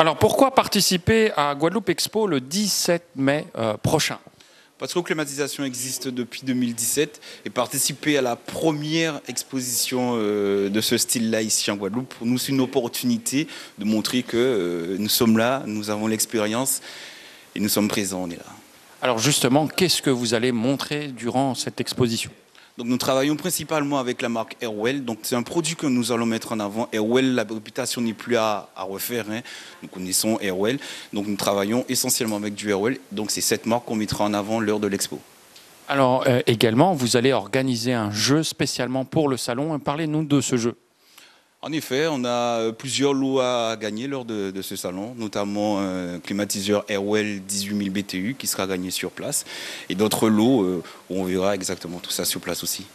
Alors pourquoi participer à Guadeloupe Expo le 17 mai euh, prochain? Parce que climatisation existe depuis 2017 et participer à la première exposition euh, de ce style-là ici en Guadeloupe, pour nous c'est une opportunité de montrer que euh, nous sommes là, nous avons l'expérience et nous sommes présents, on est là. Alors justement, qu'est-ce que vous allez montrer durant cette exposition? Donc nous travaillons principalement avec la marque Airwell. Donc c'est un produit que nous allons mettre en avant. Airwell, la réputation n'est plus à, refaire. Hein. Nous connaissons Airwell. Donc nous travaillons essentiellement avec du Airwell. Donc c'est cette marque qu'on mettra en avant lors de l'expo. Alors euh, également, vous allez organiser un jeu spécialement pour le salon. Parlez-nous de ce jeu. En effet, on a euh, plusieurs lots à gagner lors de, ce salon, notamment un climatiseur Airwell 18000 BTU qui sera gagné sur place et d'autres lots euh, où on verra exactement tout ça sur place aussi.